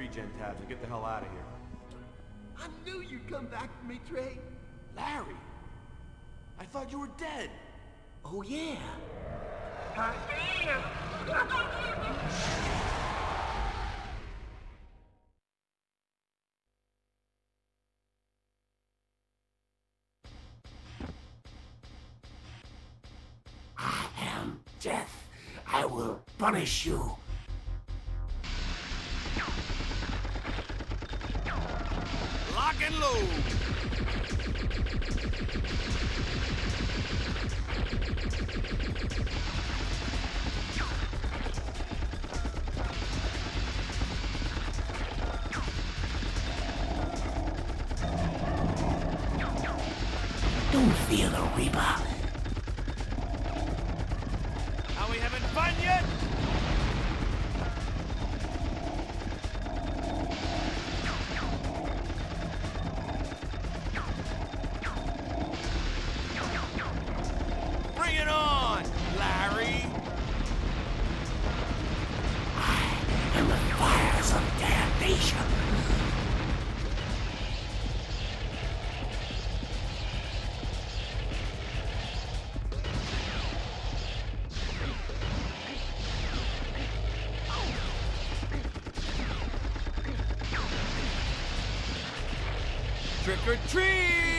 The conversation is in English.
regen tabs and get the hell out of here. I knew you'd come back for me, Trey. Larry! I thought you were dead! Oh, yeah. I am death. I will punish you. And load. Don't fear the Reaper. Are we having fun yet? It on, Larry! and the fires of damnation. Trick or treat!